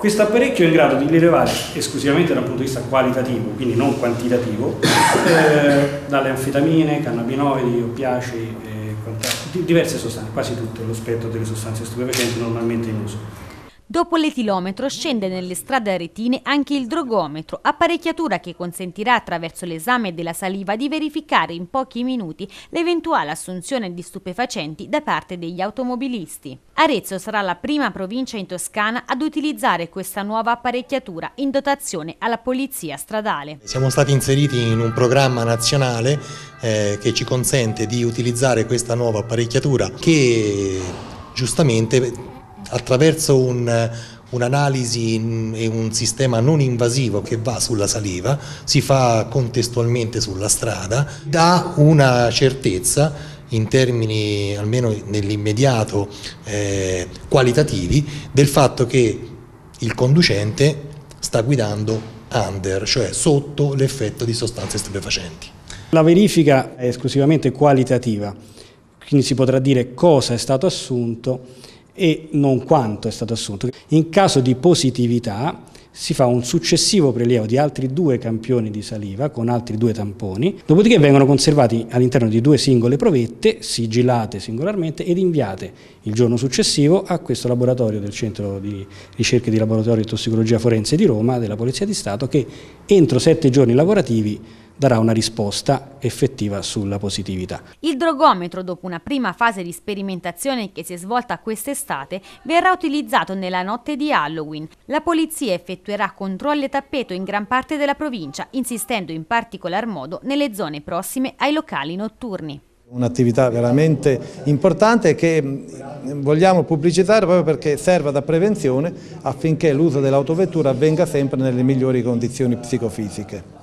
Questo apparecchio è in grado di rilevare esclusivamente dal punto di vista qualitativo, quindi non quantitativo, eh, dalle anfetamine, cannabinoidi, oppiacei, eh, diverse sostanze, quasi tutto lo spettro delle sostanze stupefacenti normalmente in uso. Dopo l'etilometro scende nelle strade aretine anche il drogometro, apparecchiatura che consentirà attraverso l'esame della saliva di verificare in pochi minuti l'eventuale assunzione di stupefacenti da parte degli automobilisti. Arezzo sarà la prima provincia in Toscana ad utilizzare questa nuova apparecchiatura in dotazione alla polizia stradale. Siamo stati inseriti in un programma nazionale eh, che ci consente di utilizzare questa nuova apparecchiatura che giustamente attraverso un, un'analisi e un sistema non invasivo che va sulla saliva, si fa contestualmente sulla strada, dà una certezza in termini almeno nell'immediato eh, qualitativi del fatto che il conducente sta guidando under, cioè sotto l'effetto di sostanze stupefacenti. La verifica è esclusivamente qualitativa, quindi si potrà dire cosa è stato assunto e non quanto è stato assunto. In caso di positività si fa un successivo prelievo di altri due campioni di saliva con altri due tamponi, dopodiché vengono conservati all'interno di due singole provette, sigillate singolarmente ed inviate il giorno successivo a questo laboratorio del Centro di Ricerche di Laboratorio di Tossicologia Forense di Roma, della Polizia di Stato, che entro sette giorni lavorativi darà una risposta effettiva sulla positività. Il drogometro, dopo una prima fase di sperimentazione che si è svolta quest'estate, verrà utilizzato nella notte di Halloween. La polizia effettuerà controlli a tappeto in gran parte della provincia, insistendo in particolar modo nelle zone prossime ai locali notturni. Un'attività veramente importante che vogliamo pubblicizzare proprio perché serve da prevenzione affinché l'uso dell'autovettura avvenga sempre nelle migliori condizioni psicofisiche.